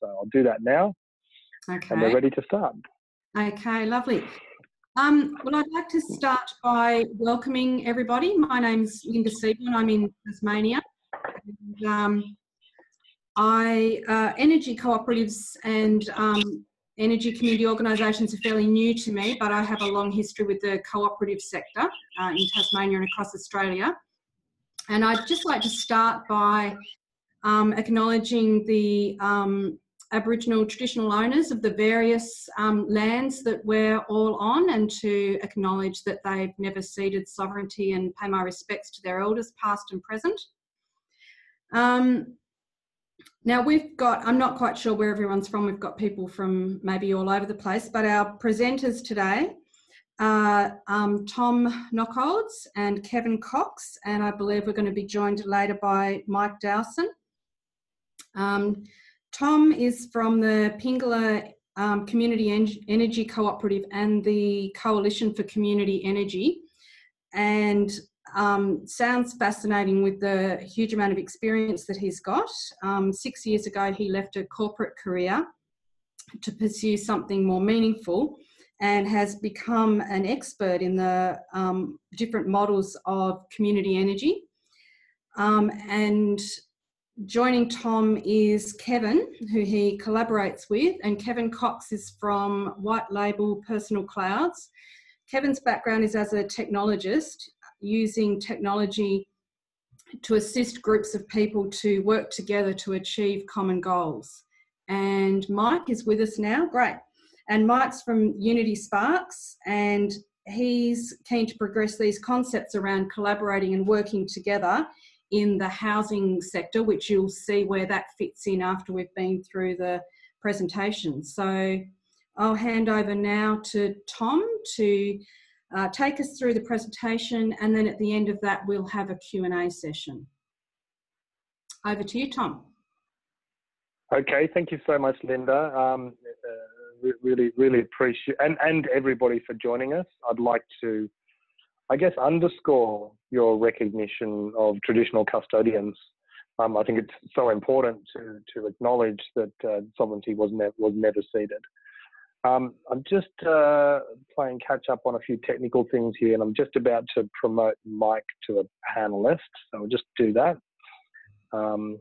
So I'll do that now. Okay. And we're ready to start. Okay, lovely. Um, well, I'd like to start by welcoming everybody. My name's Linda Seaborn. I'm in Tasmania. And, um, I uh, energy cooperatives and um, energy community organisations are fairly new to me, but I have a long history with the cooperative sector uh, in Tasmania and across Australia. And I'd just like to start by um, acknowledging the um, Aboriginal traditional owners of the various um, lands that we're all on and to acknowledge that they've never ceded sovereignty and pay my respects to their elders, past and present. Um, now we've got, I'm not quite sure where everyone's from, we've got people from maybe all over the place, but our presenters today are um, Tom Nockolds and Kevin Cox, and I believe we're going to be joined later by Mike Dowson. Um, Tom is from the Pingala um, Community en Energy Cooperative and the Coalition for Community Energy, and um, sounds fascinating with the huge amount of experience that he's got. Um, six years ago, he left a corporate career to pursue something more meaningful and has become an expert in the um, different models of community energy. Um, and joining Tom is Kevin, who he collaborates with, and Kevin Cox is from White Label Personal Clouds. Kevin's background is as a technologist, using technology to assist groups of people to work together to achieve common goals. And Mike is with us now. Great. And Mike's from Unity Sparks, and he's keen to progress these concepts around collaborating and working together in the housing sector, which you'll see where that fits in after we've been through the presentation. So I'll hand over now to Tom to uh, take us through the presentation and then at the end of that we'll have a Q&A session. Over to you, Tom. Okay, thank you so much, Linda. Um, uh, really, really appreciate and and everybody for joining us. I'd like to, I guess, underscore your recognition of traditional custodians. Um, I think it's so important to to acknowledge that uh, sovereignty was never was never ceded. Um, I'm just uh, playing catch up on a few technical things here, and I'm just about to promote Mike to a panelist. So I'll just do that. Um,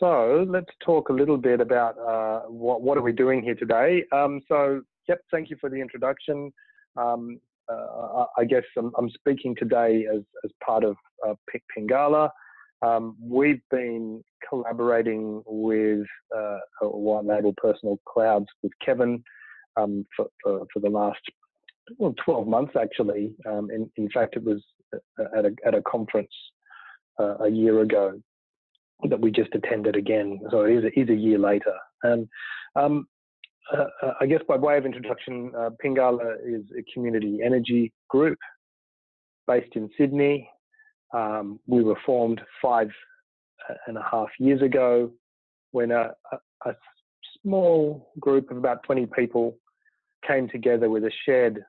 so let's talk a little bit about uh, what, what are we doing here today. Um, so, yep, thank you for the introduction. Um, uh, I guess I'm, I'm, speaking today as, as part of uh, Pingala. Um, we've been collaborating with uh, White Label Personal Clouds with Kevin um, for, for, for, the last well, 12 months actually. Um, in, in fact, it was at a, at a conference uh, a year ago that we just attended again. So it is, it is a year later. And um, uh, uh, I guess by way of introduction, uh, Pingala is a community energy group based in Sydney. Um, we were formed five and a half years ago when a, a, a small group of about 20 people came together with a shared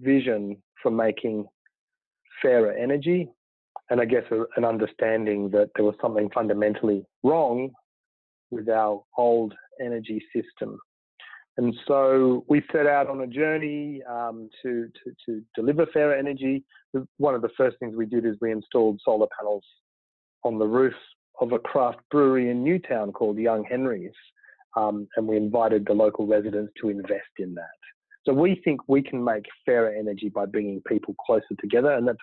vision for making fairer energy and I guess an understanding that there was something fundamentally wrong with our old energy system. And so we set out on a journey um, to, to, to, deliver fairer energy. One of the first things we did is we installed solar panels on the roof of a craft brewery in Newtown called Young Henry's. Um, and we invited the local residents to invest in that. So we think we can make fairer energy by bringing people closer together, and that's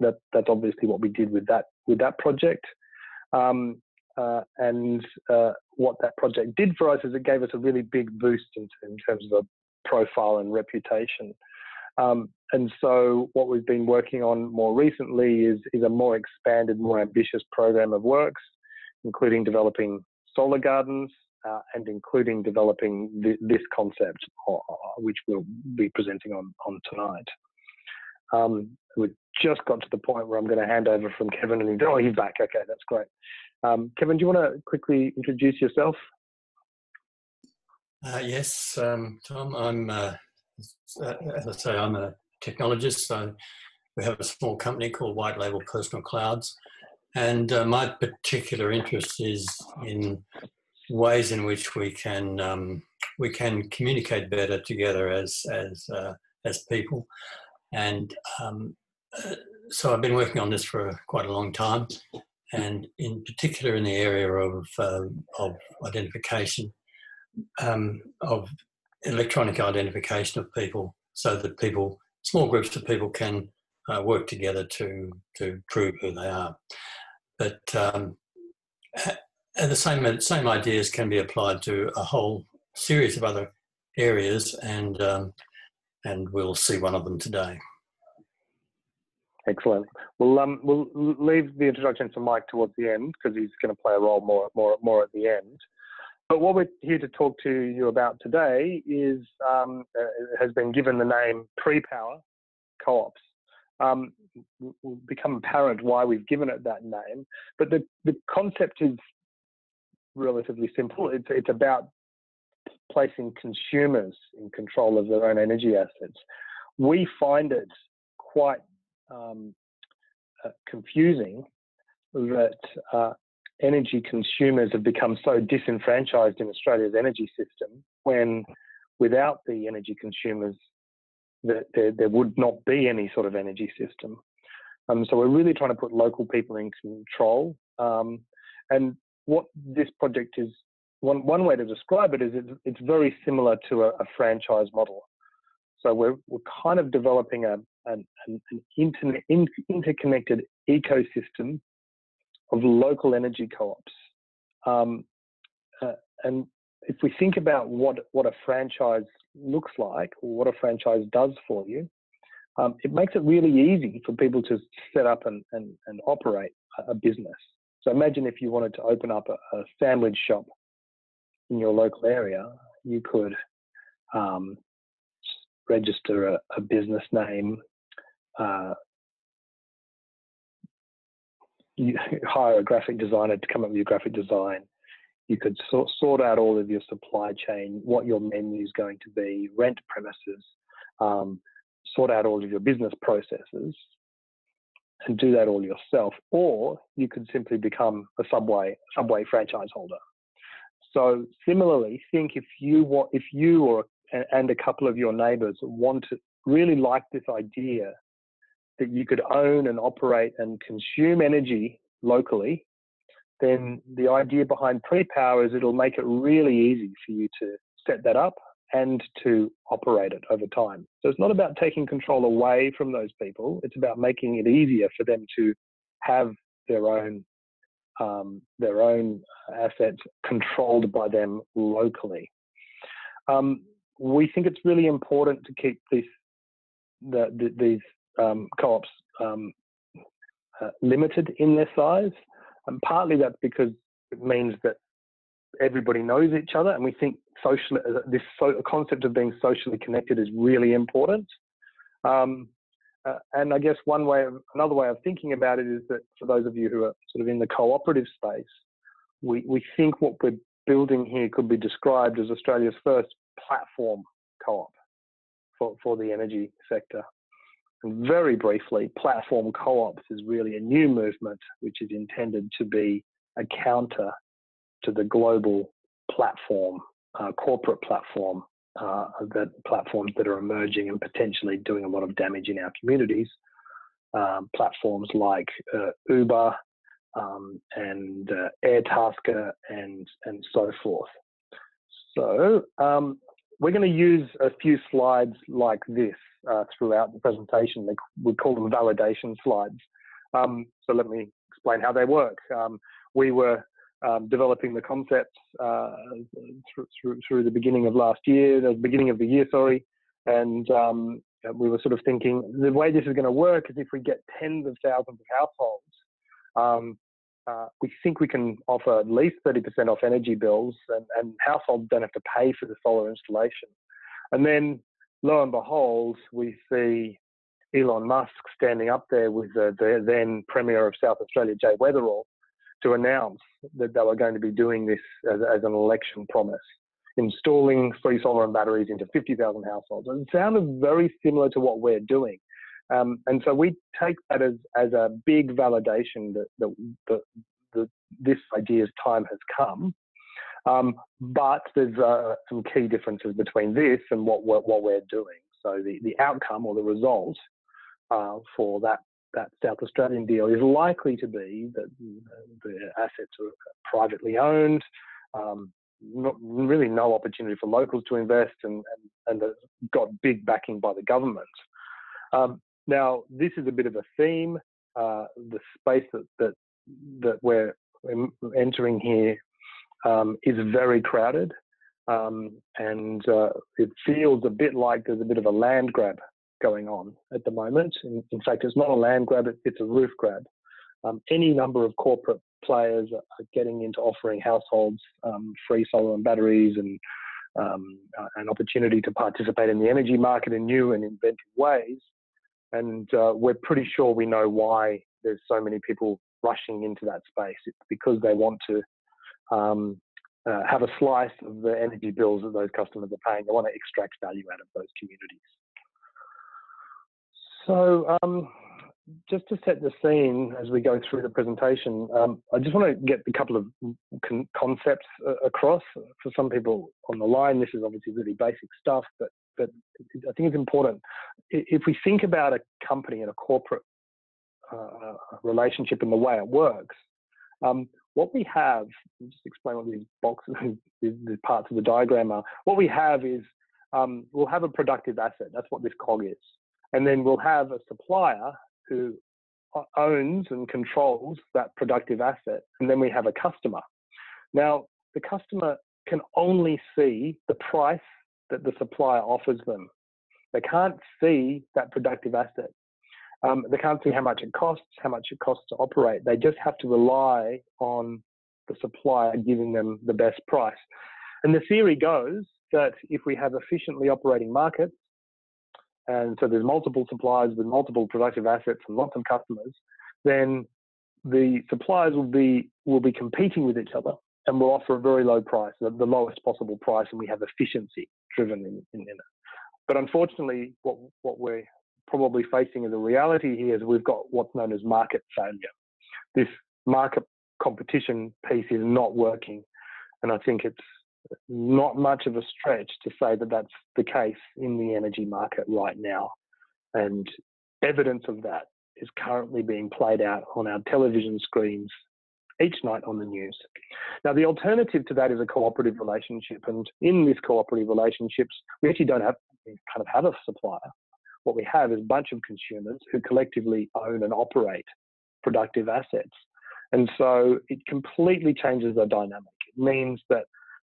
that that's obviously what we did with that with that project. Um, uh, and uh, what that project did for us is it gave us a really big boost in, in terms of profile and reputation. Um, and so what we've been working on more recently is, is a more expanded, more ambitious program of works, including developing solar gardens uh, and including developing th this concept, uh, which we'll be presenting on, on tonight. Um, we just got to the point where I'm going to hand over from Kevin and oh, he's back. Okay, that's great. Um, Kevin, do you want to quickly introduce yourself? Uh, yes, um, Tom. I'm, uh, as I say, I'm a technologist. So we have a small company called White Label Personal Clouds, and uh, my particular interest is in ways in which we can um, we can communicate better together as as uh, as people, and um, so I've been working on this for quite a long time, and in particular in the area of uh, of identification, um, of electronic identification of people, so that people, small groups of people, can uh, work together to to prove who they are. But um, the same same ideas can be applied to a whole series of other areas, and um, and we'll see one of them today. Excellent. We'll um, we'll leave the introduction to Mike towards the end because he's going to play a role more more more at the end. But what we're here to talk to you about today is um, uh, has been given the name pre-power co-ops. Um, will become apparent why we've given it that name, but the the concept is relatively simple. It's it's about placing consumers in control of their own energy assets. We find it quite um, uh, confusing that uh, energy consumers have become so disenfranchised in Australia's energy system when without the energy consumers that there, there would not be any sort of energy system. Um, so we're really trying to put local people in control. Um, and what this project is, one, one way to describe it is it's, it's very similar to a, a franchise model. So we're, we're kind of developing a, an, an internet, in, interconnected ecosystem of local energy co-ops. Um, uh, and if we think about what, what a franchise looks like or what a franchise does for you, um, it makes it really easy for people to set up and, and, and operate a business. So imagine if you wanted to open up a, a sandwich shop in your local area, you could um, register a, a, business name, uh, you hire a graphic designer to come up with your graphic design. You could sort, sort out all of your supply chain, what your menu is going to be, rent premises, um, sort out all of your business processes, and do that all yourself. Or you could simply become a Subway Subway franchise holder. So similarly, think if you want, if you or and a couple of your neighbours want to really like this idea that you could own and operate and consume energy locally, then the idea behind pre-power is it'll make it really easy for you to set that up and to operate it over time. So it's not about taking control away from those people. It's about making it easier for them to have their own um, their own assets controlled by them locally. Um, we think it's really important to keep these the, the, these um, co-ops um, uh, limited in their size, and partly that's because it means that everybody knows each other, and we think social uh, this so, concept of being socially connected is really important. Um, uh, and I guess one way, of, another way of thinking about it is that for those of you who are sort of in the cooperative space, we, we think what we're building here could be described as Australia's first platform co-op for, for the energy sector. Very briefly, platform co-ops is really a new movement which is intended to be a counter to the global platform, uh, corporate platform, uh, that platforms that are emerging and potentially doing a lot of damage in our communities. Um, platforms like uh, Uber um, and uh, Airtasker and and so forth. So um, we're going to use a few slides like this uh, throughout the presentation. We call them validation slides. Um, so let me explain how they work. Um, we were um, developing the concepts uh, through, through, through, the beginning of last year, the beginning of the year, sorry, and um, we were sort of thinking the way this is going to work is if we get tens of thousands of households, um, uh, we think we can offer at least 30% off energy bills, and, and households don't have to pay for the solar installation. And then lo and behold, we see Elon Musk standing up there with the, the then Premier of South Australia, Jay Weatherill, to announce that they were going to be doing this as, as an election promise, installing free solar and batteries into 50,000 households. And it sounded very similar to what we're doing. Um, and so we take that as, as a big validation that, that, that, that this idea's time has come. Um, but there's uh, some key differences between this and what we're, what we're doing. So the, the outcome or the result uh, for that that South Australian deal is likely to be that the assets are privately owned, um, not really no opportunity for locals to invest, and and, and got big backing by the government. Um, now, this is a bit of a theme. Uh, the space that that that we're entering here um, is very crowded, um, and uh, it feels a bit like there's a bit of a land grab going on at the moment. In, in fact, it's not a land grab; it's a roof grab. Um, any number of corporate players are getting into offering households um, free solar and batteries and um, an opportunity to participate in the energy market in new and inventive ways. And uh, we're pretty sure we know why there's so many people rushing into that space. It's because they want to um, uh, have a slice of the energy bills that those customers are paying. They want to extract value out of those communities. So um, just to set the scene as we go through the presentation, um, I just want to get a couple of con concepts uh, across. For some people on the line, this is obviously really basic stuff, but but I think it's important. If we think about a company and a corporate uh, relationship and the way it works, um, what we have, just explain what these boxes, these, parts of the diagram are. What we have is um, we'll have a productive asset. That's what this cog is. And then we'll have a supplier who owns and controls that productive asset. And then we have a customer. Now, the customer can only see the price that the supplier offers them. They can't see that productive asset. Um, they can't see how much it costs, how much it costs to operate. They just have to rely on the supplier giving them the best price. And the theory goes that if we have efficiently operating markets, and so there's multiple suppliers with multiple productive assets and lots of customers, then the suppliers will be will be competing with each other and will offer a very low price, the, the lowest possible price, and we have efficiency driven in, in, in, it. But unfortunately, what what we're probably facing as a reality here is we've got what's known as market failure. This market competition piece is not working, and I think it's not much of a stretch to say that that's the case in the energy market right now. And evidence of that is currently being played out on our television screens each night on the news. Now, the alternative to that is a cooperative relationship. And in this cooperative relationships, we actually don't have kind of have a supplier. What we have is a bunch of consumers who collectively own and operate productive assets. And so it completely changes the dynamic. It means that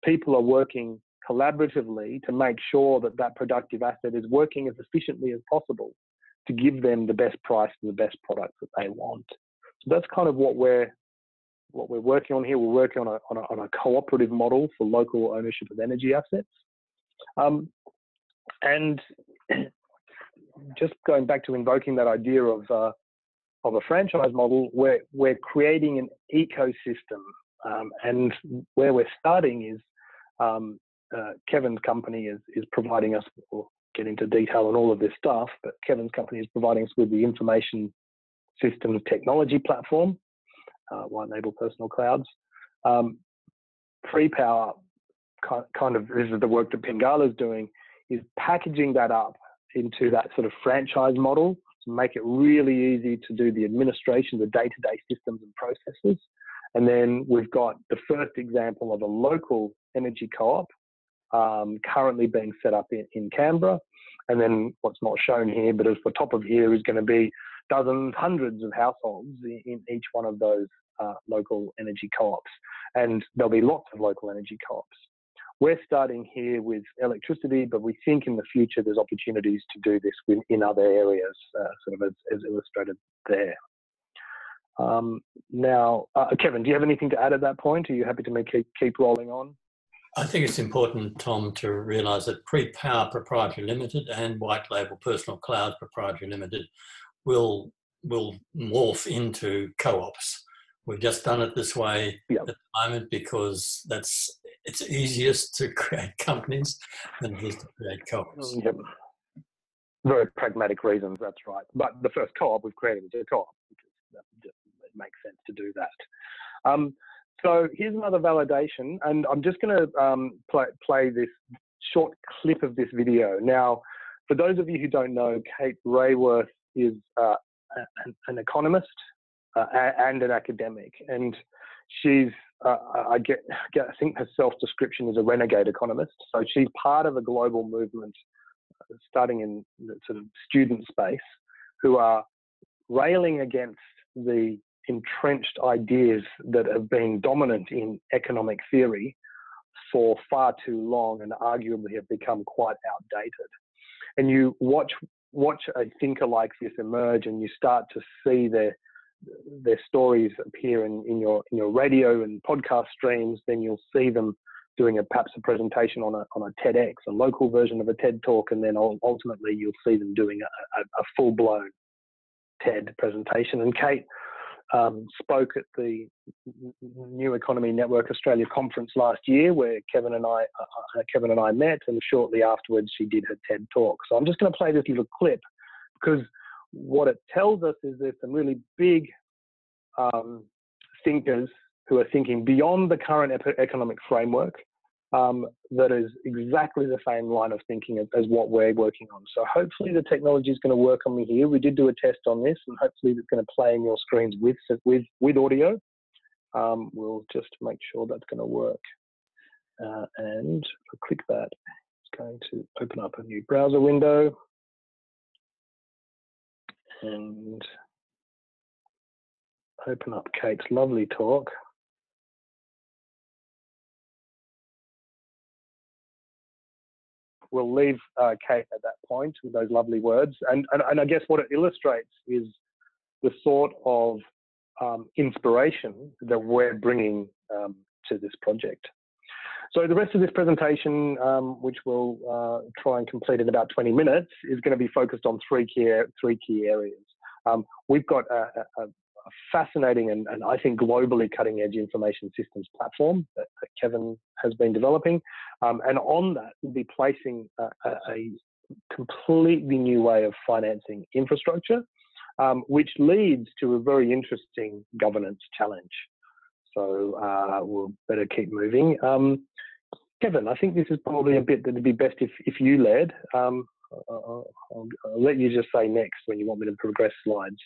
people are working collaboratively to make sure that that productive asset is working as efficiently as possible to give them the best price and the best products that they want. So that's kind of what we're what we're working on here. We're working on a, on a, on a cooperative model for local ownership of energy assets. Um, and just going back to invoking that idea of uh, of a franchise model, we're we're creating an ecosystem, um, and where we're starting is um, uh, Kevin's company is, is providing us, we'll get into detail on all of this stuff, but Kevin's company is providing us with the information systems technology platform, uh, white label personal clouds. Um, Power, kind of, this is the work that Pingala is doing, is packaging that up into that sort of franchise model to make it really easy to do the administration, the day-to-day systems and processes. And then we've got the first example of a local energy co-op um, currently being set up in, in Canberra. And then what's not shown here, but as the top of here is going to be dozens, hundreds of households in, in each one of those uh, local energy co-ops. And there'll be lots of local energy co-ops. We're starting here with electricity, but we think in the future there's opportunities to do this in other areas, uh, sort of as, as illustrated there. Um, now, uh, Kevin, do you have anything to add at that point? Are you happy to make, keep, keep rolling on? I think it's important, Tom, to realise that Pre-Power Proprietary Limited and White Label Personal Cloud Proprietary Limited will will morph into co-ops. We've just done it this way yep. at the moment because that's it's easiest to create companies than it is to create co-ops. Yep. Very pragmatic reasons, that's right. But the first co-op we've created is a co-op because it makes sense to do that. Um, so here's another validation, and I'm just going to um, play, play this short clip of this video. Now, for those of you who don't know, Kate Raworth is uh, an, an, economist uh, and an academic, and she's uh, I get, get I think her self description is a renegade economist. So she's part of a global movement uh, starting in the sort of student space who are railing against the entrenched ideas that have been dominant in economic theory for far too long and arguably have become quite outdated. And you watch watch a thinker like this emerge and you start to see their their stories appear in, in your in your radio and podcast streams, then you'll see them doing a perhaps a presentation on a on a TEDx, a local version of a TED talk, and then ultimately you'll see them doing a, a, a full blown TED presentation. And Kate um, spoke at the New Economy Network Australia conference last year, where Kevin and I uh, uh, Kevin and I met, and shortly afterwards she did her TED talk. So I'm just going to play this little clip because what it tells us is there's some really big um, thinkers who are thinking beyond the current economic framework um, that is exactly the same line of thinking as, as, what we're working on. So hopefully the technology is going to work on me here. We did do a test on this, and hopefully it's going to play in your screens with with with audio. Um, we'll just make sure that's going to work. Uh, and if I click that, it's going to open up a new browser window and open up Kate's lovely talk. We'll leave uh, Kate at that point with those lovely words. And, and, and I guess what it illustrates is the sort of um, inspiration that we're bringing um, to this project. So the rest of this presentation, um, which we'll uh, try and complete in about 20 minutes, is going to be focused on three key, three key areas. Um, we've got a, a, a fascinating and, and, I think globally cutting edge information systems platform that, that Kevin has been developing. Um, and on that, we'll be placing a, a, completely new way of financing infrastructure, um, which leads to a very interesting governance challenge. So uh, we'll better keep moving. Um, Kevin, I think this is probably a bit that would be best if, if you led. Um, I'll, I'll, I'll let you just say next when you want me to progress slides.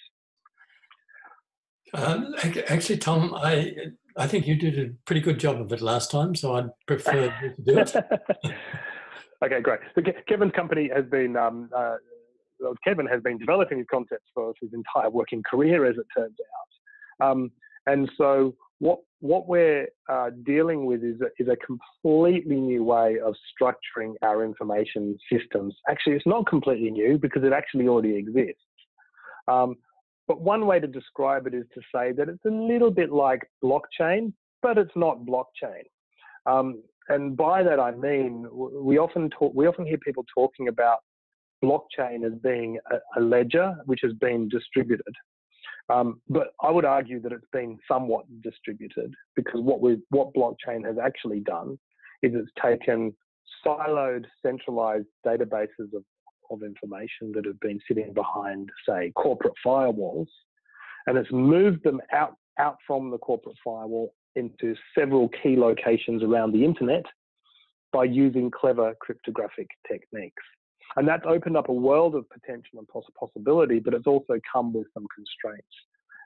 Um, actually, Tom, I I think you did a pretty good job of it last time, so I'd prefer you to do it. okay, great. So Kevin's company has been um, uh, well, Kevin has been developing these concepts for his entire working career, as it turns out. Um, and so what what we're uh, dealing with is a, is a completely new way of structuring our information systems. Actually, it's not completely new because it actually already exists. Um, but one way to describe it is to say that it's a little bit like blockchain, but it's not blockchain. Um, and by that I mean we often talk, we often hear people talking about blockchain as being a, a ledger which has been distributed. Um, but I would argue that it's been somewhat distributed because what we what blockchain has actually done is it's taken siloed, centralized databases of of information that have been sitting behind, say, corporate firewalls, and it's moved them out, out from the corporate firewall into several key locations around the internet by using clever cryptographic techniques. And that's opened up a world of potential and possibility, but it's also come with some constraints.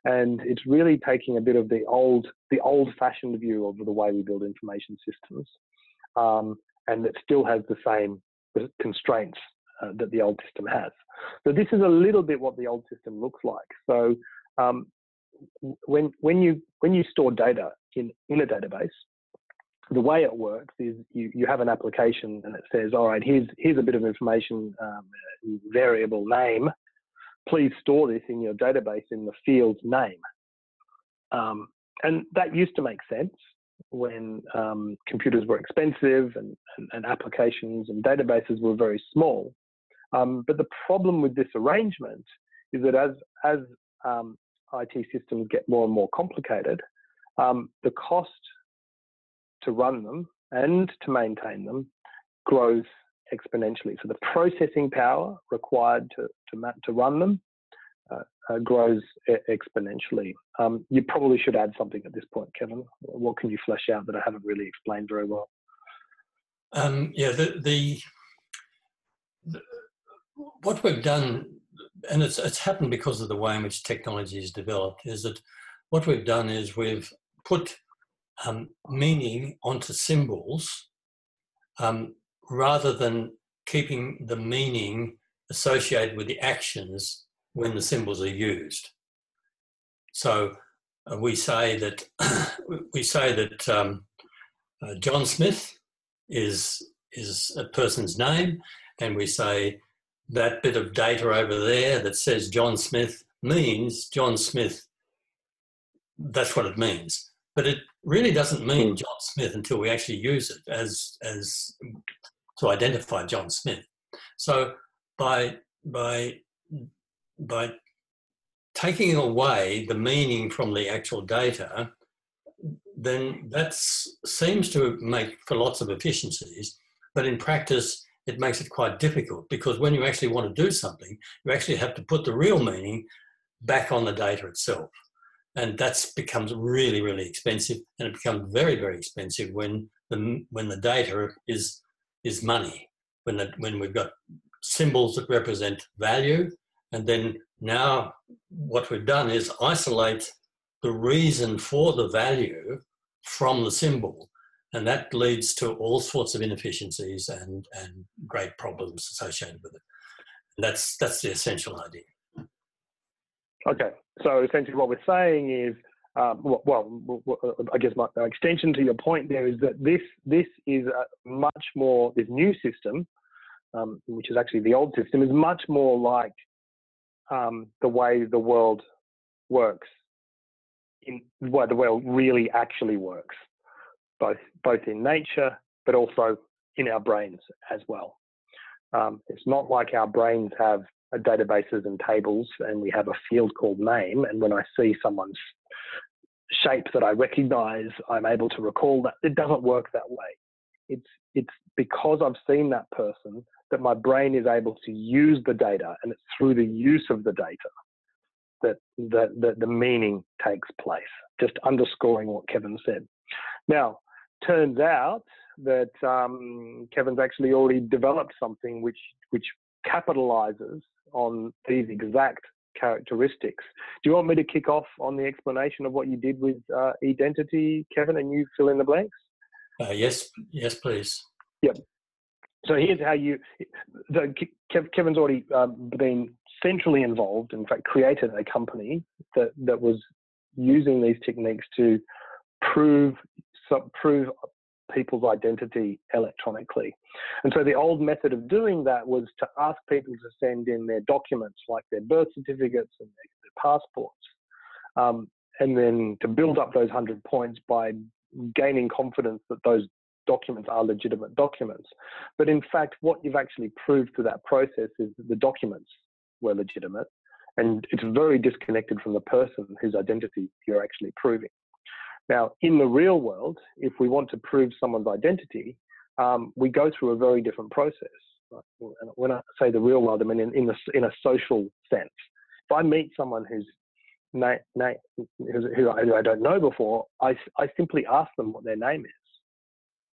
And it's really taking a bit of the old, the old-fashioned view of the way we build information systems, um, and it still has the same constraints uh, that the old system has. So this is a little bit what the old system looks like. So um, when when you when you store data in in a database, the way it works is you, you have an application and it says, all right, here's here's a bit of information, um, variable name. Please store this in your database in the field name. Um, and that used to make sense when um, computers were expensive and, and, and, applications and databases were very small. Um, but the problem with this arrangement is that as, as um, IT systems get more and more complicated, um, the cost to run them and to maintain them grows exponentially. So the processing power required to, to, to run them uh, uh, grows e- exponentially. Um, you probably should add something at this point, Kevin. What can you flesh out that I haven't really explained very well? Um, yeah, the, the, the, what we've done, and it's it's happened because of the way in which technology is developed, is that what we've done is we've put um, meaning onto symbols um, rather than keeping the meaning associated with the actions when the symbols are used. So uh, we say that we say that um, uh, John Smith is is a person's name, and we say that bit of data over there that says John Smith means John Smith. That's what it means, but it really doesn't mean hmm. John Smith until we actually use it as as to identify John Smith. So by by by taking away the meaning from the actual data, then that seems to make for lots of efficiencies, but in practice, it makes it quite difficult because when you actually want to do something, you actually have to put the real meaning back on the data itself. And that becomes really, really expensive, and it becomes very, very expensive when the when the data is is money. When the, when we've got symbols that represent value, and then now what we've done is isolate the reason for the value from the symbol. And that leads to all sorts of inefficiencies and, and great problems associated with it. And that's, that's the essential idea. Okay, so essentially what we're saying is, um, well, I guess my extension to your point there is that this this is much more this new system, um, which is actually the old system, is much more like um, the way the world works in where the world really actually works, both both in nature but also in our brains as well. Um, it's not like our brains have databases and tables, and we have a field called name. And when I see someone's shape that I recognize, I'm able to recall that. It doesn't work that way. It's it's because I've seen that person that my brain is able to use the data, and it's through the use of the data that, that, that the meaning takes place, just underscoring what Kevin said. Now, turns out that um, Kevin's actually already developed something which, which capitalizes on these exact characteristics. Do you want me to kick off on the explanation of what you did with uh, identity, Kevin, and you fill in the blanks? Uh, yes, yes, please. Yep. So here's how you. The, Kevin's already um, been centrally involved. In fact, created a company that that was using these techniques to prove prove people's identity electronically. And so the old method of doing that was to ask people to send in their documents, like their birth certificates and their, their passports, um, and then to build up those hundred points by gaining confidence that those documents are legitimate documents. But in fact, what you've actually proved through that process is that the documents were legitimate. And it's very disconnected from the person whose identity you're actually proving. Now, in the real world, if we want to prove someone's identity, um, we go through a very different process. And when I say the real world, I mean in, in, in a social sense. If I meet someone who's na- na- who, I, who I don't know before, I, I simply ask them what their name is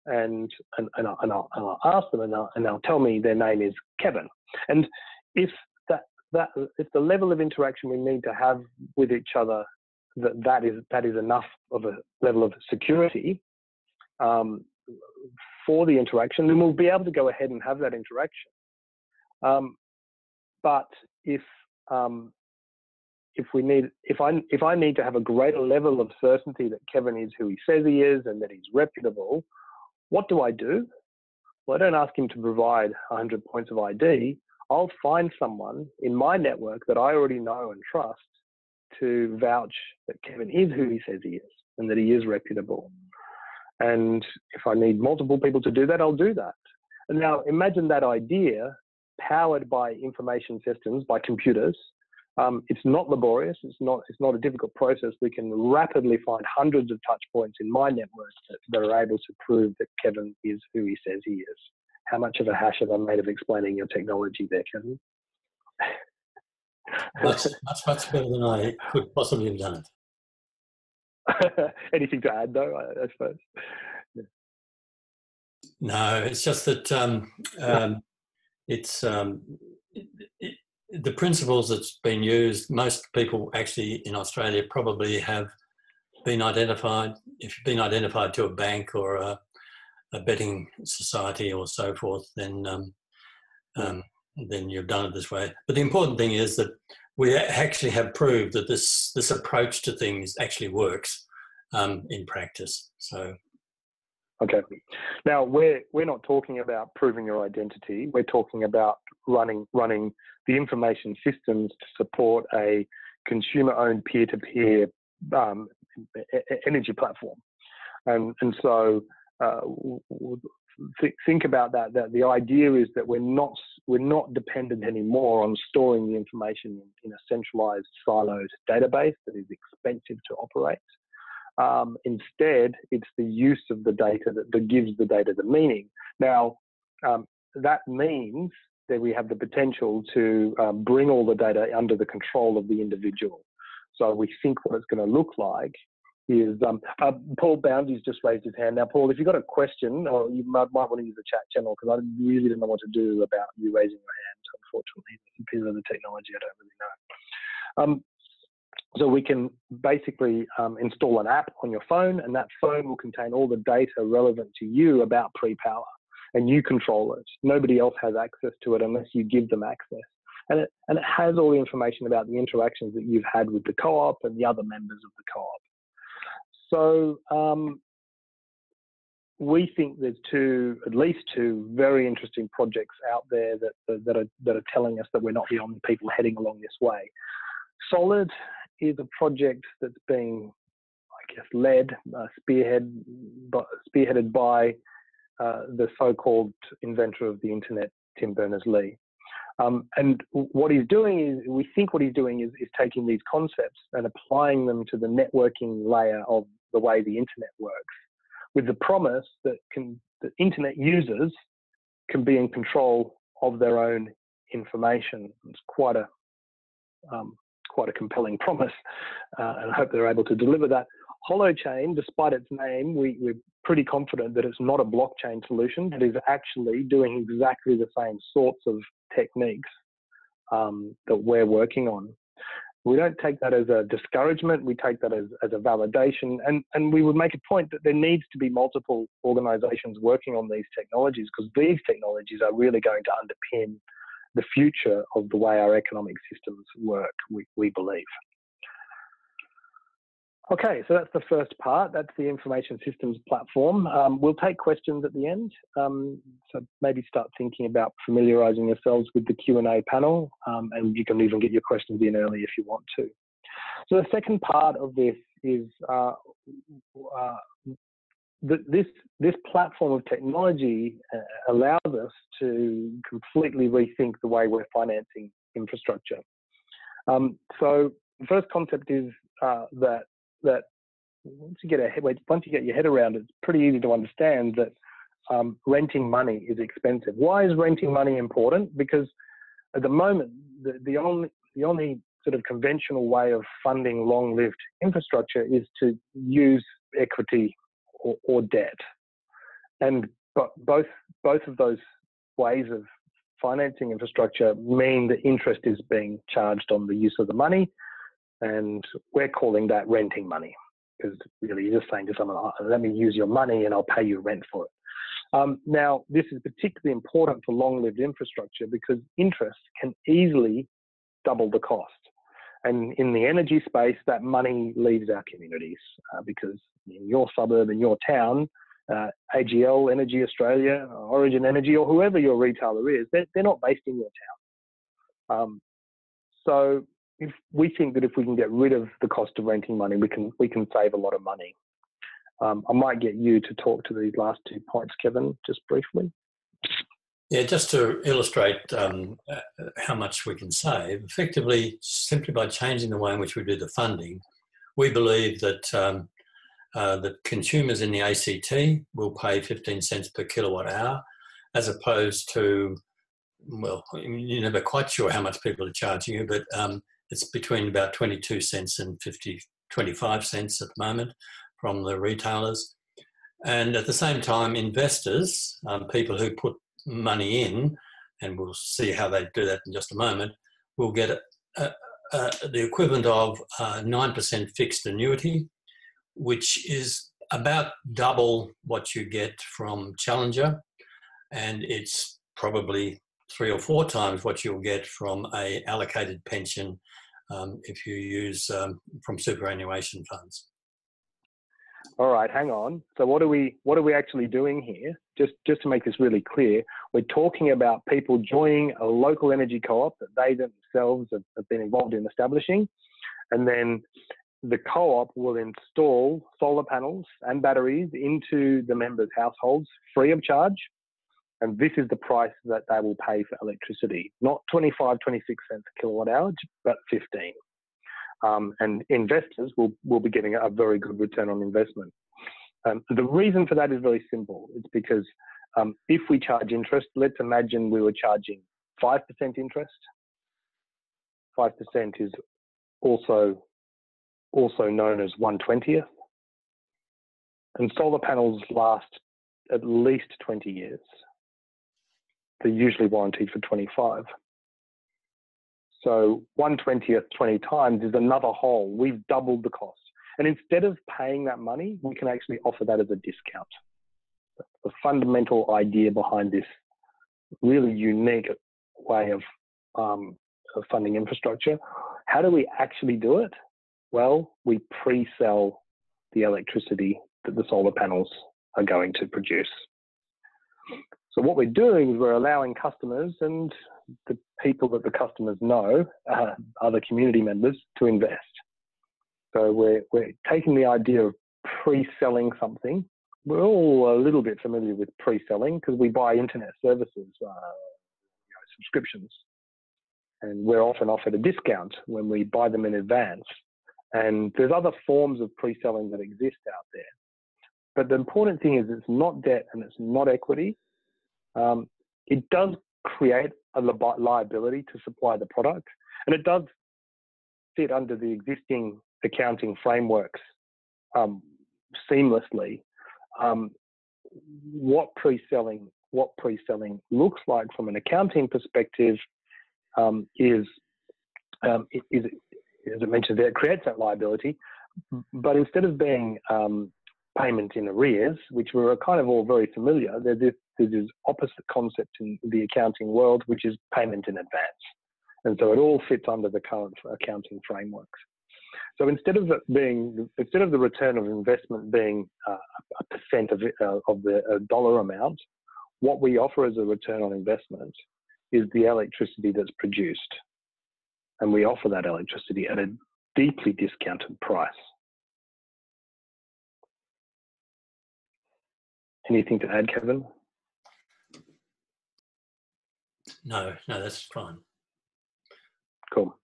and and, and, I'll, and, I'll, and I'll ask them and they'll, and they'll tell me their name is Kevin. And if that that if the level of interaction we need to have with each other that that is that is enough of a level of security um, for the interaction, then we'll be able to go ahead and have that interaction. Um, but if um, if we need if I if I need to have a greater level of certainty that Kevin is who he says he is and that he's reputable, what do I do? Well, I don't ask him to provide 100 points of ID. I'll find someone in my network that I already know and trust to vouch that Kevin is who he says he is and that he is reputable. And if I need multiple people to do that, I'll do that. And now imagine that idea powered by information systems, by computers, um, it's not laborious. It's not. It's not a difficult process. We can rapidly find hundreds of touch points in my network that, that are able to prove that Kevin is who he says he is. How much of a hash have I made of explaining your technology there, Kevin? Much, much, much better than I could possibly have done it. Anything to add, though? I, I suppose. Yeah. No, it's just that um, um, it's um, it, it, the principles that's been used. Most people actually in Australia probably have been identified. If you've been identified to a bank or a, a betting society or so forth, then um, um, then you've done it this way. But the important thing is that we actually have proved that this this approach to things actually works um, in practice. So. Okay. Now we're we're not talking about proving your identity. We're talking about running running the information systems to support a consumer-owned peer-to-peer um, energy platform. And and so uh, th- think about that. That the idea is that we're not we're not dependent anymore on storing the information in, in a centralized siloed database that is expensive to operate. Um, instead, it's the use of the data that, that gives the data the meaning. Now, um, that means that we have the potential to um, bring all the data under the control of the individual. So we think what it's going to look like is um, uh, Paul Boundy's just raised his hand. Now, Paul, if you've got a question, or you might, might want to use the chat channel because I really don't know what to do about you raising your hand. Unfortunately, because of the technology, I don't really know. Um, so we can basically um, install an app on your phone, and that phone will contain all the data relevant to you about pre-power, and you control it. Nobody else has access to it unless you give them access. And it, and it has all the information about the interactions that you've had with the co-op and the other members of the co-op. So um, we think there's two, at least two, very interesting projects out there that, that, are, that are telling us that we're not the only people heading along this way. Solid is a project that's being, I guess, led, uh, spearhead, spearheaded by uh, the so-called inventor of the internet, Tim Berners-Lee. Um, and what he's doing is, we think what he's doing is, is taking these concepts and applying them to the networking layer of the way the internet works, with the promise that can, the internet users can be in control of their own information. It's quite a um, quite a compelling promise, uh, and I hope they're able to deliver that. Holochain, despite its name, we, we're pretty confident that it's not a blockchain solution. It is actually doing exactly the same sorts of techniques um, that we're working on. We don't take that as a discouragement. We take that as, as a validation. And, and we would make a point that there needs to be multiple organizations working on these technologies because these technologies are really going to underpin the future of the way our economic systems work, we, we believe. Okay, so that's the first part. That's the information systems platform. Um, we'll take questions at the end. Um, so maybe start thinking about familiarising yourselves with the Q&A panel, um, and you can even get your questions in early if you want to. So the second part of this is uh, uh, this this platform of technology uh, allows us to completely rethink the way we're financing infrastructure. Um, so the first concept is uh, that that once you get a once you get your head around it, it's pretty easy to understand that um, renting money is expensive. Why is renting money important? Because at the moment, the, the only the only sort of conventional way of funding long-lived infrastructure is to use equity or, or debt, and but both both of those ways of financing infrastructure mean that interest is being charged on the use of the money and we're calling that renting money because really you're just saying to someone, oh, let me use your money and I'll pay you rent for it. Um, now, this is particularly important for long lived infrastructure because interest can easily double the cost. And in the energy space, that money leaves our communities uh, because in your suburb, in your town, uh, AGL, Energy Australia, Origin Energy, or whoever your retailer is, they're, they're not based in your town. Um, so if we think that if we can get rid of the cost of renting money, we can we can save a lot of money. Um, I might get you to talk to these last two points, Kevin, just briefly. Yeah, just to illustrate um, uh, how much we can save, effectively, simply by changing the way in which we do the funding, we believe that um, uh, consumers in the ACT will pay 15 cents per kilowatt hour, as opposed to well, you're never quite sure how much people are charging you, but um, it's between about 22 cents and 50, 25 cents at the moment from the retailers. And at the same time, investors, um, people who put money in, and we'll see how they do that in just a moment, will get a, a, a, the equivalent of 9% fixed annuity, which is about double what you get from Challenger. And it's probably three or four times what you'll get from a allocated pension um, if you use um, from superannuation funds. All right, hang on. So what are we what are we actually doing here? Just just to make this really clear, we're talking about people joining a local energy co-op that they themselves have, have been involved in establishing, and then the co-op will install solar panels and batteries into the members' households free of charge and this is the price that they will pay for electricity, not 25, 26 cents a kilowatt hour, but 15. Um, and investors will, will be getting a very good return on investment. Um, the reason for that is very simple. It's because um, if we charge interest, let's imagine we were charging 5% interest. 5% is also, also known as 120th. And solar panels last at least 20 years they're usually warranted for 25. So 120th 20 times is another hole. We've doubled the cost. And instead of paying that money, we can actually offer that as a discount. The fundamental idea behind this really unique way of, um, of funding infrastructure. How do we actually do it? Well, we pre-sell the electricity that the solar panels are going to produce. So what we're doing is we're allowing customers and the people that the customers know, uh, other community members, to invest. So we're, we're taking the idea of pre-selling something. We're all a little bit familiar with pre-selling because we buy internet services, uh, you know, subscriptions, and we're often offered a discount when we buy them in advance. And there's other forms of pre-selling that exist out there. But the important thing is it's not debt and it's not equity um, it does create a liability to supply the product, and it does fit under the existing accounting frameworks um, seamlessly. Um, what pre-selling what pre-selling looks like from an accounting perspective um, is, um, is, as I mentioned there, it creates that liability. But instead of being um, payment in arrears, which we're kind of all very familiar. There's this, there's this opposite concept in the accounting world, which is payment in advance. And so it all fits under the current accounting frameworks. So instead of being, instead of the return of investment being uh, a percent of, uh, of the uh, dollar amount, what we offer as a return on investment is the electricity that's produced. And we offer that electricity at a deeply discounted price. Anything to add, Kevin? No, no, that's fine. Cool.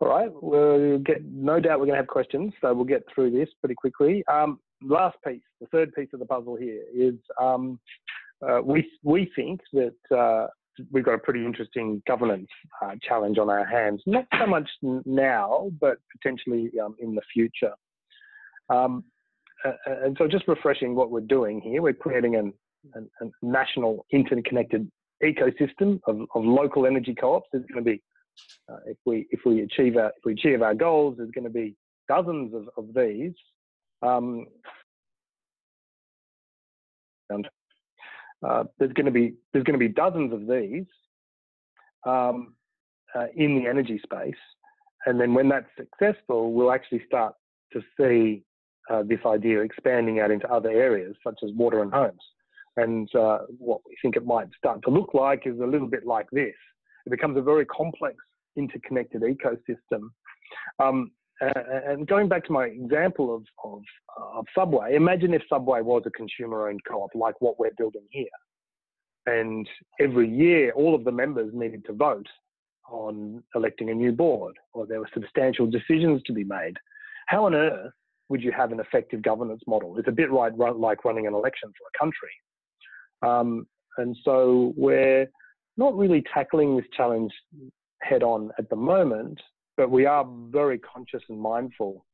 All right, we'll get. No doubt we're going to have questions, so we'll get through this pretty quickly. Um, last piece, the third piece of the puzzle here is um, uh, we we think that uh, we've got a pretty interesting governance uh, challenge on our hands. Not so much now, but potentially um, in the future. Um, and so just refreshing what we're doing here, we're creating an, an, a national interconnected ecosystem of, of local energy co-ops. is going to be, uh, if we if we achieve our if we achieve our goals, there's going to be dozens of, of these. Um, and uh, there's going to be there's going to be dozens of these um, uh, in the energy space, and then when that's successful, we'll actually start to see uh, this idea expanding out into other areas such as water and homes. And uh, what we think it might start to look like is a little bit like this. It becomes a very complex, interconnected ecosystem. Um, and going back to my example of, of, of, Subway, imagine if Subway was a consumer owned co op like what we're building here. And every year, all of the members needed to vote on electing a new board, or there were substantial decisions to be made. How on earth would you have an effective governance model? It's a bit right, like running an election for a country. Um, and so we're not really tackling this challenge head on at the moment, but we are very conscious and mindful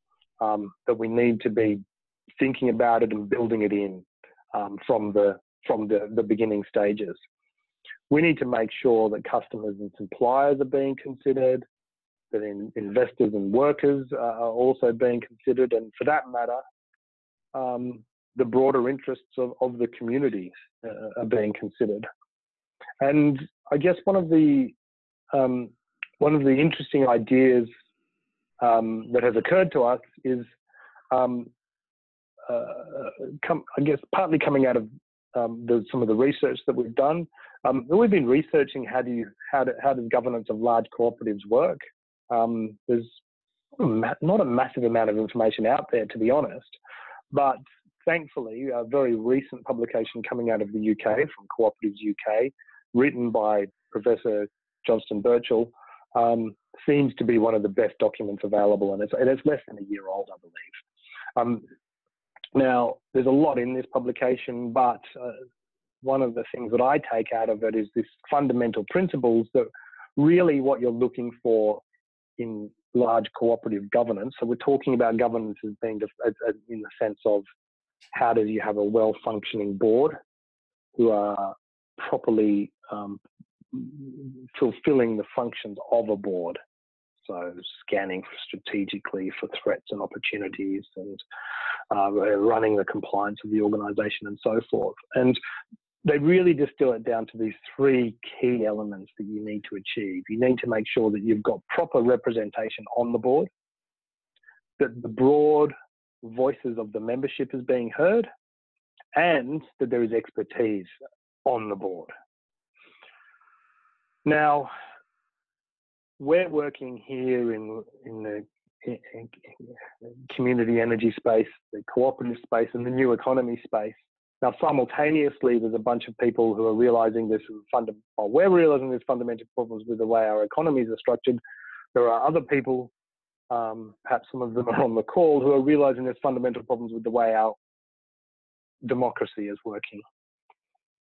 um, that we need to be thinking about it and building it in um, from the from the, the beginning stages. We need to make sure that customers and suppliers are being considered, that in, investors and workers are also being considered, and for that matter, um, the broader interests of, of the community uh, are being considered. And I guess one of the um, one of the interesting ideas um, that has occurred to us is, um, uh, I guess, partly coming out of um, the, some of the research that we've done. Um, we've been researching how do you how, do, how does governance of large cooperatives work. Um, there's not a massive amount of information out there, to be honest, but thankfully, a very recent publication coming out of the UK from Cooperatives UK, written by Professor Johnston Birchall, um, seems to be one of the best documents available, and it's, and it's less than a year old, I believe. Um, now, there's a lot in this publication, but uh, one of the things that I take out of it is this fundamental principles that really what you're looking for in large cooperative governance. So we're talking about governance as being in the sense of how do you have a well functioning board who are properly um, fulfilling the functions of a board. So scanning strategically for threats and opportunities and uh, running the compliance of the organization and so forth. And they really distill it down to these three key elements that you need to achieve. You need to make sure that you've got proper representation on the board, that the broad voices of the membership is being heard, and that there is expertise on the board. Now, we're working here in, in the in, community energy space, the cooperative space, and the new economy space. Now, simultaneously, there's a bunch of people who are realizing this fundamental, well, we're realizing there's fundamental problems with the way our economies are structured. There are other people, um, perhaps some of them are on the call, who are realizing there's fundamental problems with the way our democracy is working.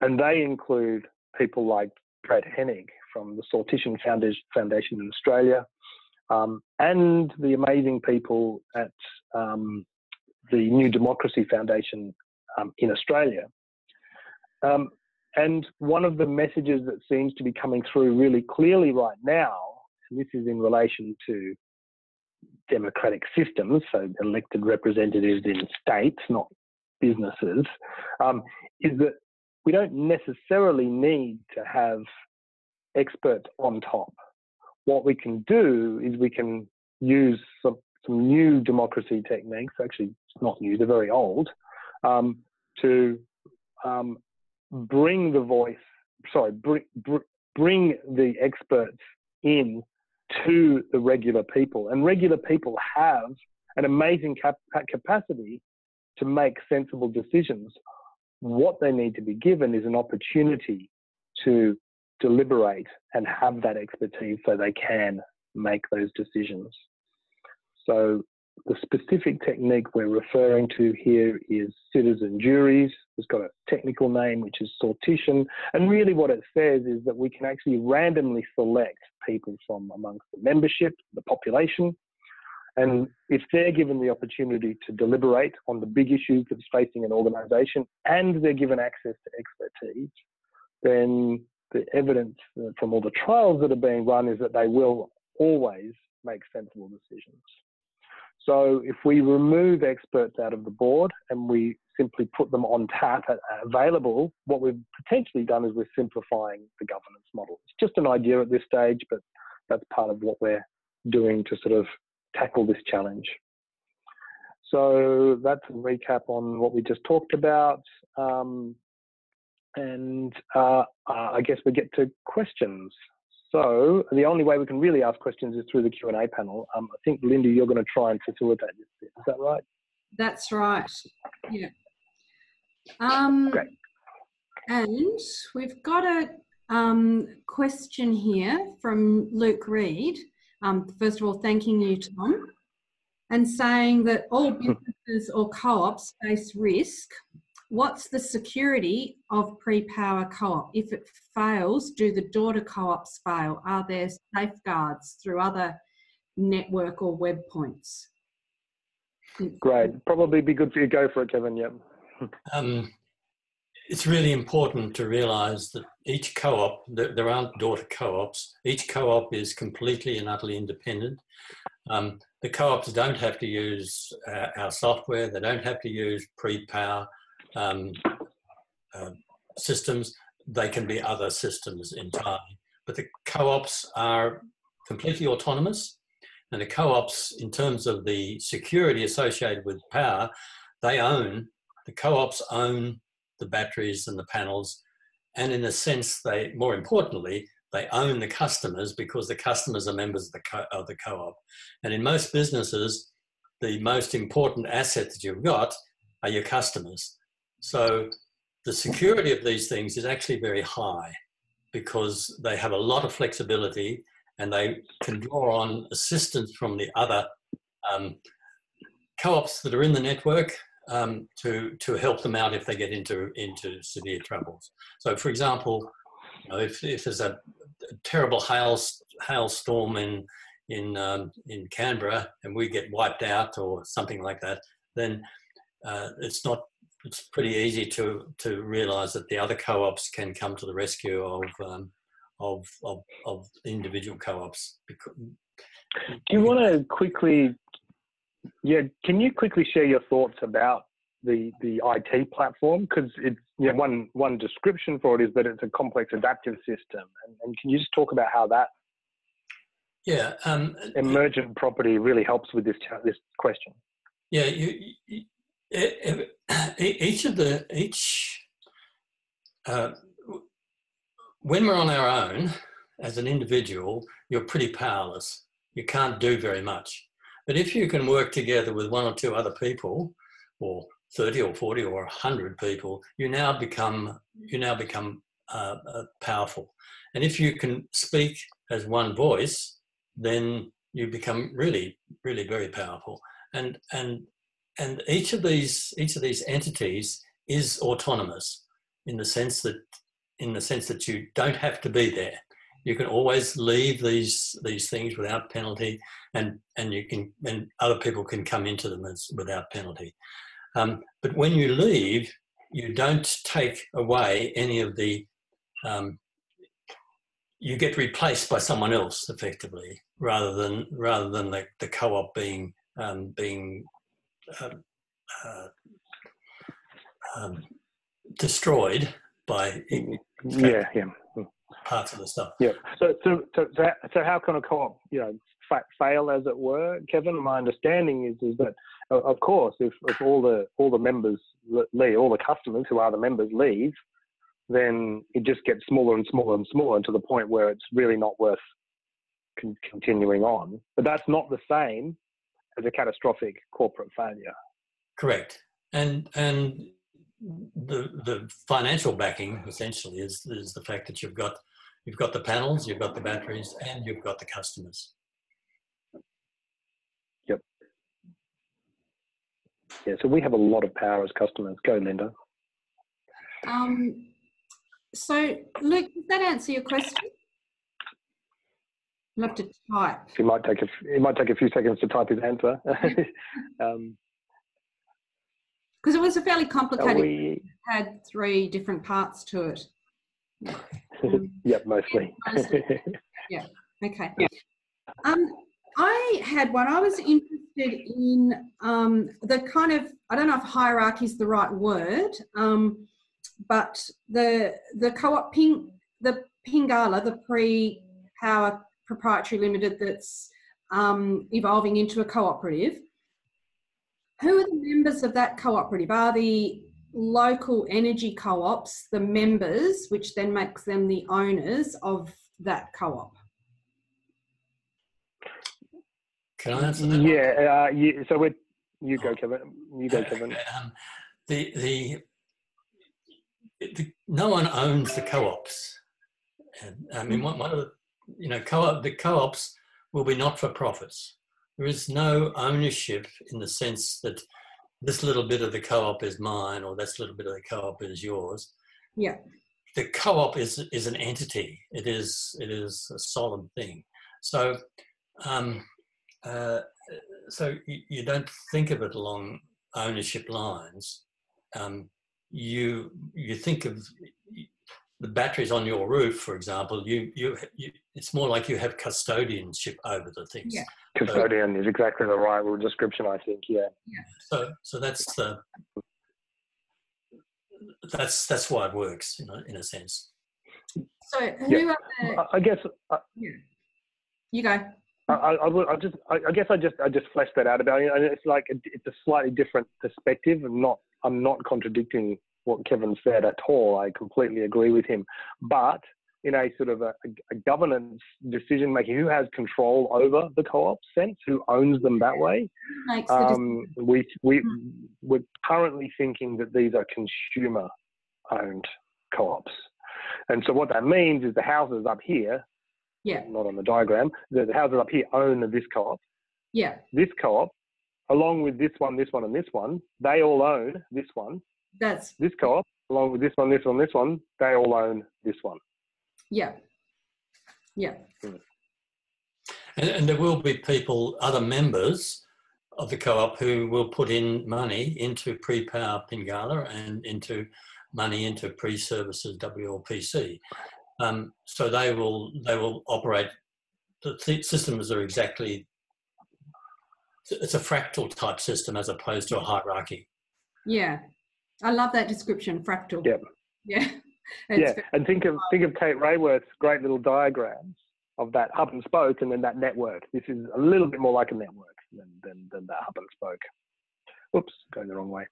And they include people like Brett Hennig from the Sortition Foundation in Australia, um, and the amazing people at um, the New Democracy Foundation um, in Australia. Um, and one of the messages that seems to be coming through really clearly right now, and this is in relation to democratic systems, so elected representatives in states, not businesses, um, is that we don't necessarily need to have experts on top. What we can do is we can use some, some new democracy techniques, actually, it's not new, they're very old, um, to um, bring the voice, sorry, bring, bring the experts in to the regular people. And regular people have an amazing cap capacity to make sensible decisions. What they need to be given is an opportunity to deliberate and have that expertise so they can make those decisions. So the specific technique we're referring to here is citizen juries. It's got a technical name, which is sortition. And really what it says is that we can actually randomly select people from amongst the membership, the population. And if they're given the opportunity to deliberate on the big issues that's facing an organization and they're given access to expertise, then the evidence from all the trials that are being run is that they will always make sensible decisions. So if we remove experts out of the board and we simply put them on tap available, what we've potentially done is we're simplifying the governance model. It's just an idea at this stage, but that's part of what we're doing to sort of tackle this challenge. So that's a recap on what we just talked about. Um, and uh, uh, I guess we get to questions. So the only way we can really ask questions is through the Q&A panel. Um, I think, Linda, you're going to try and facilitate this. Is that right? That's right. Yeah. Um, Great. And we've got a um, question here from Luke Reed. Um, first of all, thanking you, Tom, and saying that all businesses or co-ops face risk what's the security of pre-power co-op? If it fails, do the daughter co-ops fail? Are there safeguards through other network or web points? Great. Probably be good for you. Go for it, Kevin. Yep. Um, it's really important to realize that each co-op, there aren't daughter co-ops, each co-op is completely and utterly independent. Um, the co-ops don't have to use uh, our software, they don't have to use pre-power um, uh, systems, they can be other systems entirely. But the co-ops are completely autonomous and the co-ops in terms of the security associated with power, they own, the co-ops own the batteries and the panels and in a sense they, more importantly, they own the customers because the customers are members of the, co- of the co-op. And in most businesses, the most important asset that you've got are your customers. So the security of these things is actually very high because they have a lot of flexibility and they can draw on assistance from the other um, co-ops that are in the network um, to to help them out if they get into into severe troubles. So, for example, you know, if, if there's a terrible hail hailstorm in in um, in Canberra and we get wiped out or something like that, then uh, it's not it's pretty easy to to realise that the other co-ops can come to the rescue of um, of, of of individual co-ops. Do you want to quickly, yeah? Can you quickly share your thoughts about the the IT platform because it's you know, one one description for it is that it's a complex adaptive system, and, and can you just talk about how that yeah um, emergent property really helps with this this question? Yeah, you, you, each of the each uh, when we're on our own as an individual, you're pretty powerless. You can't do very much. But if you can work together with one or two other people, or 30 or 40 or 100 people, you now become, you now become uh, uh, powerful. And if you can speak as one voice, then you become really, really very powerful. And, and, and each of these, each of these entities is autonomous in the sense that, in the sense that you don't have to be there. You can always leave these, these things without penalty and, and you can, and other people can come into them as, without penalty. Um, but when you leave, you don't take away any of the, um, you get replaced by someone else effectively, rather than rather than the, the co-op being um, being uh, uh, um, destroyed by yeah, yeah parts of the stuff. Yeah. So, so, so, so, how can a co-op, you know, fail as it were, Kevin? My understanding is is that of course, if, if all the all the members leave, all the customers who are the members leave, then it just gets smaller and smaller and smaller to the point where it's really not worth con- continuing on. But that's not the same as a catastrophic corporate failure. Correct, and and the the financial backing essentially is is the fact that you've got you've got the panels, you've got the batteries, and you've got the customers. Yep. Yeah, so we have a lot of power as customers. Go, Linda. Um, so, Luke, does that answer your question? I'll have to type. It might take a it might take a few seconds to type his answer. um, because it was a fairly complicated. We... had three different parts to it. Um, yep, mostly. yeah. Okay. Um, I had one. I was interested in um, the kind of I don't know if hierarchy is the right word, um, but the the co-op ping the Pingala, the pre-power proprietary limited that's um, evolving into a cooperative. Who are the members of that cooperative? Are the local energy co-ops the members, which then makes them the owners of that co-op? Can I answer that? Yeah. Uh, you, so we you go, Kevin. You go, Kevin. Um, the, the, the no one owns the co-ops. I mean, one, one of the you know co-op the co-ops will be not for profits. There is no ownership in the sense that this little bit of the co-op is mine, or this little bit of the co-op is yours. Yeah. The co-op is is an entity. It is it is a solid thing. So, um, uh, so you, you, don't think of it along ownership lines. Um, you you think of the batteries on your roof, for example. You, you you it's more like you have custodianship over the things. Yeah. Custodian so, is exactly the right description, I think. Yeah. Yeah. So so that's the that's that's why it works, you know, in a sense. So who yeah. are the, I guess. Uh, yeah. You go. I, I, I just, I, I, guess I just, I just fleshed that out about it. And it's like, it's a slightly different perspective. I'm not, I'm not contradicting what Kevin said at all. I completely agree with him. But in a sort of a, a governance decision making, who has control over the co-op sense, who owns them that way? Um, we, we, we're currently thinking that these are consumer owned co-ops. And so what that means is the houses up here yeah. Not on the diagram. The, the houses up here own this co-op. Yeah. This co-op, along with this one, this one, and this one, they all own this one. That's this co-op, along with this one, this one, this one, they all own this one. Yeah. Yeah. Mm. And, and there will be people, other members of the co-op who will put in money into pre-power Pingala and into money into pre-services WLPC. Um, so they will they will operate. The th- systems are exactly. It's a fractal type system as opposed to a hierarchy. Yeah, I love that description, fractal. Yeah. Yeah. yeah, and think of think of Kate Raworth's great little diagrams of that hub and spoke, and then that network. This is a little bit more like a network than than, than that hub and spoke. Oops, going the wrong way.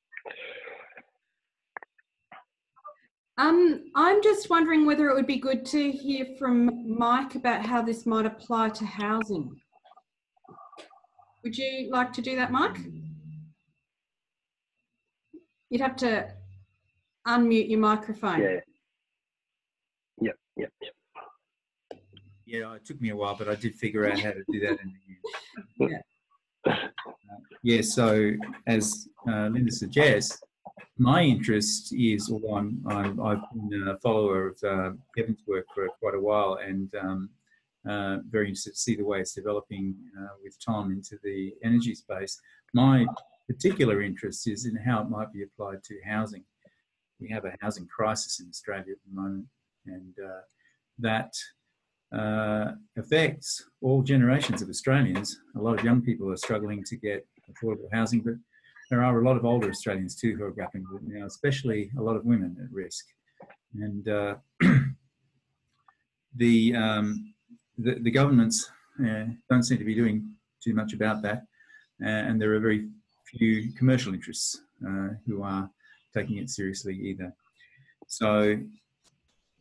Um, I'm just wondering whether it would be good to hear from Mike about how this might apply to housing. Would you like to do that, Mike? You'd have to unmute your microphone. Yeah. Yep, yep, yep. Yeah, it took me a while, but I did figure out how to do that in the end. Yeah. Uh, yeah, so as uh, Linda suggests, my interest is, although I'm, I'm, I've been a follower of uh, Kevin's work for quite a while and um, uh, very interested to see the way it's developing uh, with Tom into the energy space. My particular interest is in how it might be applied to housing. We have a housing crisis in Australia at the moment, and uh, that uh, affects all generations of Australians. A lot of young people are struggling to get affordable housing, but there are a lot of older Australians too who are grappling with it now, especially a lot of women at risk. And uh, the, um, the, the governments uh, don't seem to be doing too much about that, and there are very few commercial interests uh, who are taking it seriously either. So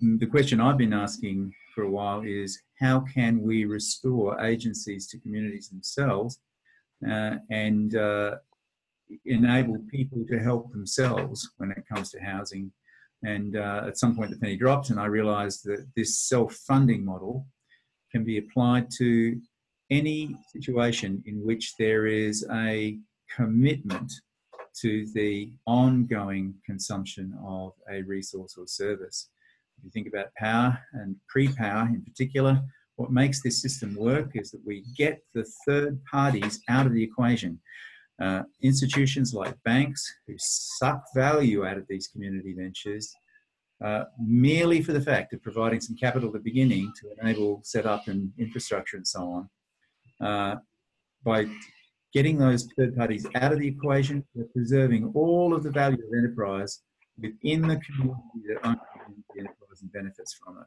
mm, the question I've been asking for a while is how can we restore agencies to communities themselves uh, and uh, enable people to help themselves when it comes to housing. And uh, at some point, the penny dropped, and I realized that this self funding model can be applied to any situation in which there is a commitment to the ongoing consumption of a resource or service. If you think about power and pre power in particular, what makes this system work is that we get the third parties out of the equation. Uh, institutions like banks who suck value out of these community ventures uh, merely for the fact of providing some capital at the beginning to enable setup and infrastructure and so on. Uh, by getting those third parties out of the equation, we're preserving all of the value of enterprise within the community that owns the enterprise and benefits from it.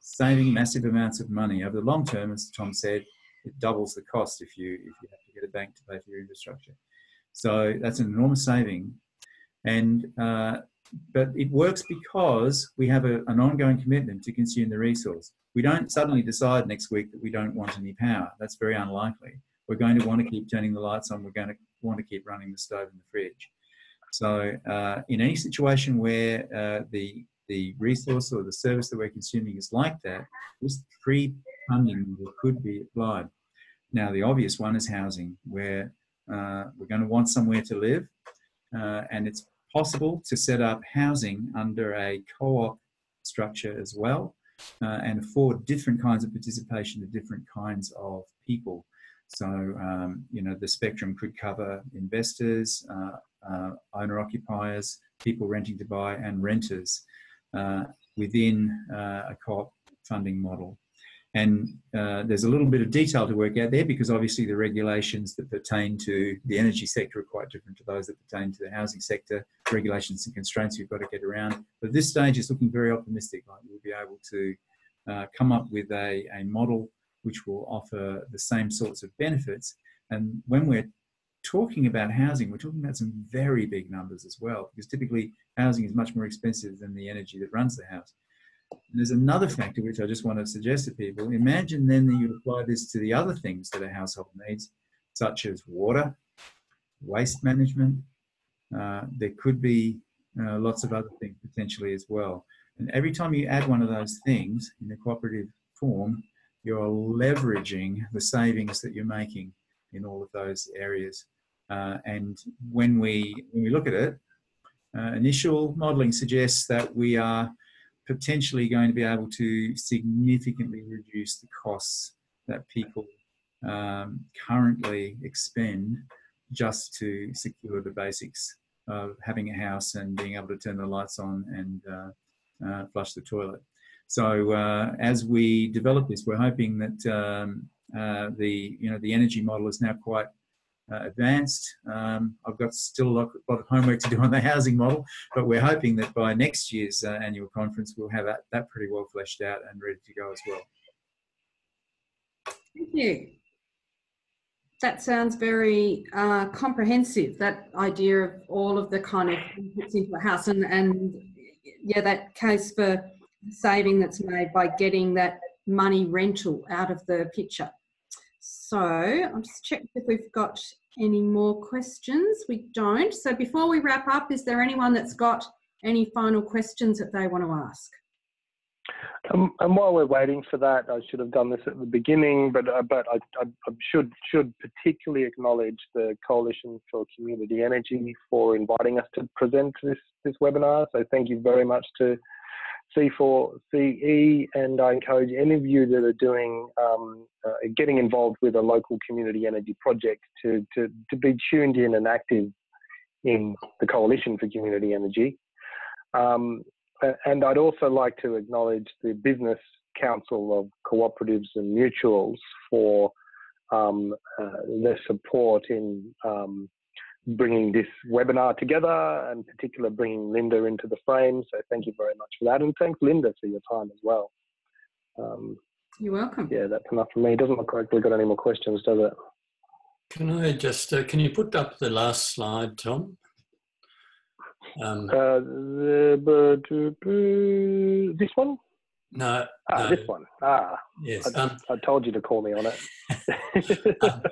saving massive amounts of money over the long term, as Tom said, it doubles the cost if you if you have to get a bank to pay for your infrastructure. So that's an enormous saving, and uh, but it works because we have a, an ongoing commitment to consume the resource. We don't suddenly decide next week that we don't want any power. That's very unlikely. We're going to want to keep turning the lights on. We're going to want to keep running the stove and the fridge. So, uh, in any situation where uh, the the resource or the service that we're consuming is like that, this pre-funding could be applied. Now, the obvious one is housing, where uh, we're going to want somewhere to live. uh, and it's possible to set up housing under a co-op structure as well uh, and afford different kinds of participation to different kinds of people. So, um, you know, the spectrum could cover investors, uh, uh, owner occupiers, people renting to buy, and renters uh, within uh, a co-op funding model. And uh, there's a little bit of detail to work out there because obviously the regulations that pertain to the energy sector are quite different to those that pertain to the housing sector. Regulations and constraints we've got to get around. But this stage is looking very optimistic. Like we'll be able to uh, come up with a, a model which will offer the same sorts of benefits. And when we're talking about housing, we're talking about some very big numbers as well, because typically housing is much more expensive than the energy that runs the house. And there's another factor which I just want to suggest to people. Imagine then that you apply this to the other things that a household needs, such as water, waste management. Uh, there could be uh, lots of other things potentially as well. And every time you add one of those things in a cooperative form, you're leveraging the savings that you're making in all of those areas. Uh, and when we when we look at it, uh, initial modelling suggests that we are potentially going to be able to significantly reduce the costs that people um, currently expend just to secure the basics of having a house and being able to turn the lights on and uh, uh, flush the toilet. So uh, as we develop this, we're hoping that um, uh, the you know the energy model is now quite uh, advanced. Um, I've got still a lot, a lot, of homework to do on the housing model, but we're hoping that by next year's uh, annual conference, we'll have that, that pretty well fleshed out and ready to go as well. Thank you. That sounds very uh, comprehensive, that idea of all of the kind of inputs into a house and, and yeah, that case for saving that's made by getting that money rental out of the picture. So I'll just check if we've got any more questions. We don't. So before we wrap up, is there anyone that's got any final questions that they want to ask? Um, and while we're waiting for that, I should have done this at the beginning, but uh, but I, I, I, should should particularly acknowledge the Coalition for Community Energy for inviting us to present this this webinar. So thank you very much to C4CE, and I encourage any of you that are doing um, uh, getting involved with a local community energy project to, to, to be tuned in and active in the Coalition for Community Energy. Um, and I'd also like to acknowledge the Business Council of Cooperatives and Mutuals for um, uh, their support in um, bringing this webinar together and particular bringing Linda into the frame. So thank you very much for that. And thanks Linda for your time as well. Um, You're welcome. Yeah, that's enough for me. It doesn't look like we've got any more questions, does it? Can I just, uh, can you put up the last slide, Tom? Um, uh, the, this one? No. Ah, no. this one. Ah. Yes. I, um, I, told you to call me on it. um,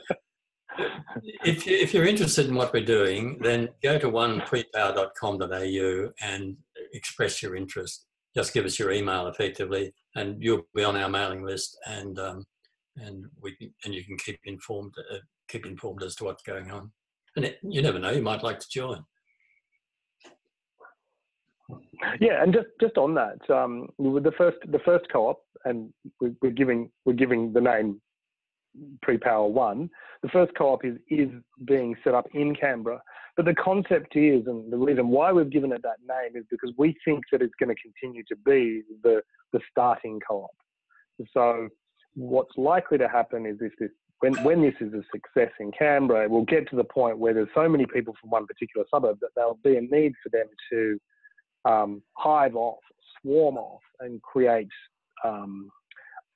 if, you, if you're interested in what we're doing, then go to oneprepower.com.au and express your interest. Just give us your email effectively, and you'll be on our mailing list, and um, and we and you can keep informed uh, keep informed as to what's going on. And it, you never know, you might like to join. Yeah, and just just on that, um, the first the first co-op, and we're, we're giving we're giving the name Pre-Power One, the first co-op is, is being set up in Canberra. But the concept is, and the reason why we've given it that name is because we think that it's going to continue to be the, the starting co-op. So what's likely to happen is if this, when, when this is a success in Canberra, it will get to the point where there's so many people from one particular suburb that there'll be a need for them to um, hive off, swarm off, and create um,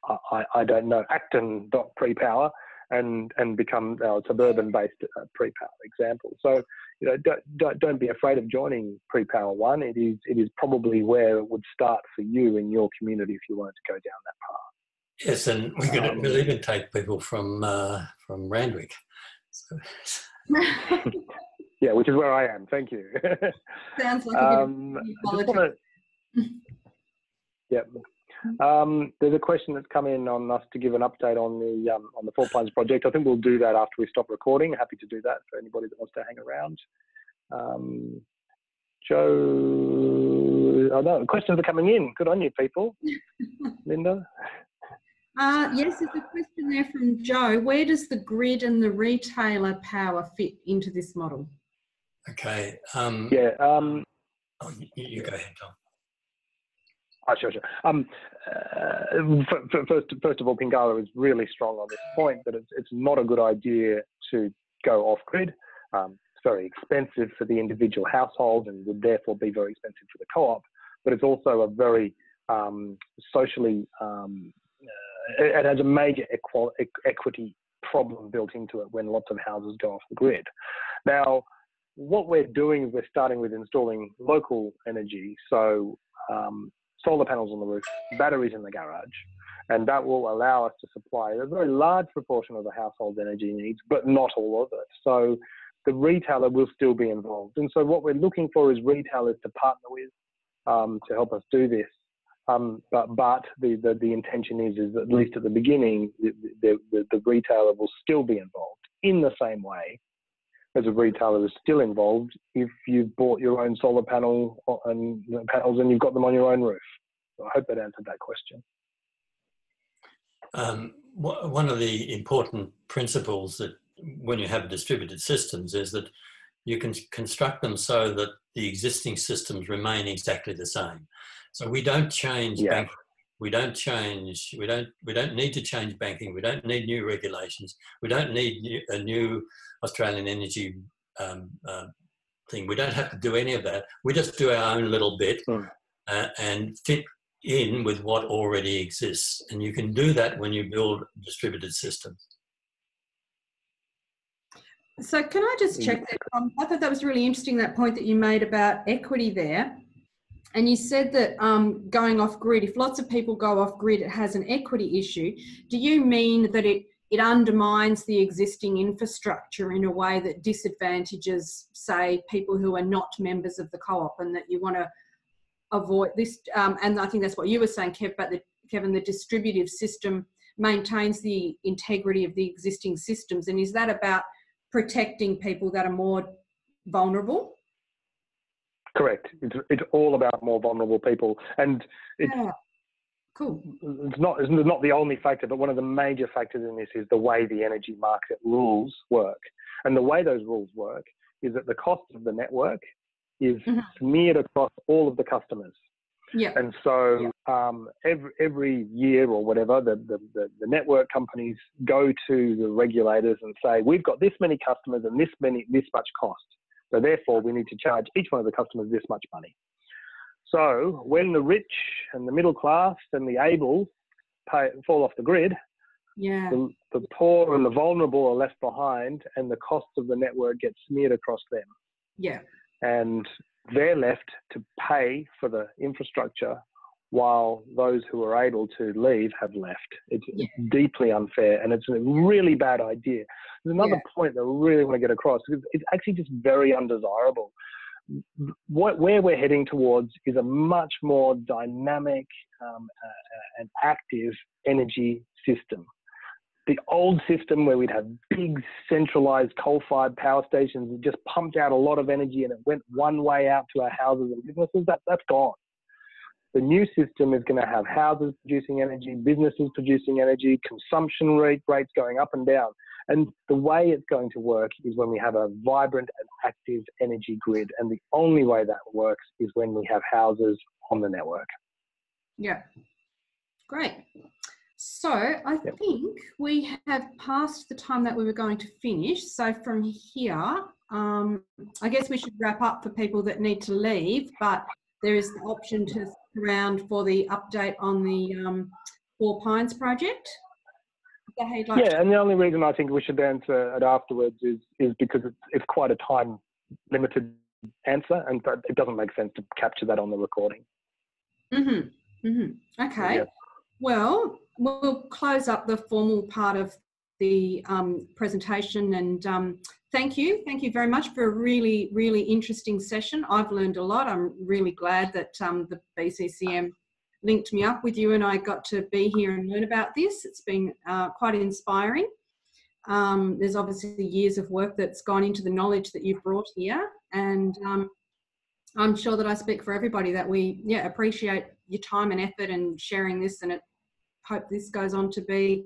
I, I don't know, Acton dot pre-power and and become a suburban-based uh, pre-power example. So you know, don't, don't, don't be afraid of joining pre-power one. It is it is probably where it would start for you in your community if you wanted to go down that path. Yes, and we could um, we'll even take people from uh, from Randwick. So. yeah, which is where I am. Thank you. Sounds like um, a good um, yeah. Um, there's a question that's come in on us to give an update on the um, on the Four Pines project. I think we'll do that after we stop recording. Happy to do that for anybody that wants to hang around. Um, Joe, oh no, questions are coming in. Good on you, people. Linda? Uh, yes, there's a question there from Joe. Where does the grid and the retailer power fit into this model? Okay. Um, Yeah. Um, oh, you, you go ahead, Tom. Oh, sure, sure. Um, uh, first, first of all, Pingala is really strong on this point that it's, it's not a good idea to go off grid. Um, it's very expensive for the individual household and would therefore be very expensive for the co-op. But it's also a very um, socially, um, uh, it, has a major equal, equity problem built into it when lots of houses go off the grid. Now, what we're doing is we're starting with installing local energy. So um, solar panels on the roof, batteries in the garage, and that will allow us to supply a very large proportion of the household's energy needs, but not all of it. So the retailer will still be involved. And so what we're looking for is retailers to partner with um, to help us do this. Um, but but the, the, the intention is, is at least at the beginning, the, the, the, the retailer will still be involved in the same way as a retailer is still involved if you've bought your own solar panel and panels and you've got them on your own roof. So I hope that answered that question. Um, one of the important principles that when you have distributed systems is that you can construct them so that the existing systems remain exactly the same. So we don't change Yeah. banking. We don't change. We don't. We don't need to change banking. We don't need new regulations. We don't need new, a new Australian energy um, uh, thing. We don't have to do any of that. We just do our own little bit Mm. uh, and fit in with what already exists. And you can do that when you build distributed systems. So can I just check that? Um, I thought that was really interesting, that point that you made about equity there. And you said that um, going off grid, if lots of people go off grid, it has an equity issue. Do you mean that it, it undermines the existing infrastructure in a way that disadvantages, say, people who are not members of the co-op and that you want to avoid this? Um, and I think that's what you were saying, Kev, but the, Kevin, the distributive system maintains the integrity of the existing systems. And is that about protecting people that are more vulnerable? Correct. It's, it's all about more vulnerable people, and it's, Yeah. Cool. it's not it's not the only factor, but one of the major factors in this is the way the energy market rules work. And the way those rules work is that the cost of the network is Mhm. smeared across all of the customers. Yeah. And so um, every, every year or whatever, the, the, the, the network companies go to the regulators and say, we've got this many customers and this many this much cost. So therefore, we need to charge each one of the customers this much money. So when the rich and the middle class and the able pay, fall off the grid, Yeah. the, the poor and the vulnerable are left behind, and the costs of the network get smeared across them Yeah. and they're left to pay for the infrastructure while those who are able to leave have left. It's, Yeah. it's deeply unfair and it's a really bad idea. There's another Yeah. point that I really want to get across because it's actually just very undesirable. What, where we're heading towards is a much more dynamic um, uh, and active energy system the old system where we'd have big centralized coal-fired power stations that just pumped out a lot of energy and it went one way out to our houses and businesses, that, that's gone. The new system is going to have houses producing energy, businesses producing energy, consumption rate rates going up and down. And the way it's going to work is when we have a vibrant and active energy grid. And the only way that works is when we have houses on the network. Yeah. Great. So I Yep. think we have passed the time that we were going to finish. So from here, um, I guess we should wrap up for people that need to leave, but there is the option to stick around for the update on the um, Four Pines project. Like Yeah, and the only reason I think we should answer it afterwards is is because it's, it's quite a time limited answer, and it doesn't make sense to capture that on the recording. Mhm, mhm. Okay. Yeah. Well, we'll close up the formal part of the um, presentation and um, thank you. Thank you very much for a really, really interesting session. I've learned a lot. I'm really glad that um, the BCCM linked me up with you and I got to be here and learn about this. It's been uh, quite inspiring. Um, there's obviously years of work that's gone into the knowledge that you've brought here And um, I'm sure that I speak for everybody that we yeah appreciate your time and effort and sharing this, and it, hope this goes on to be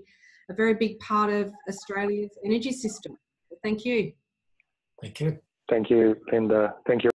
a very big part of Australia's energy system. Thank you. Thank you. Thank you, Linda. Thank you.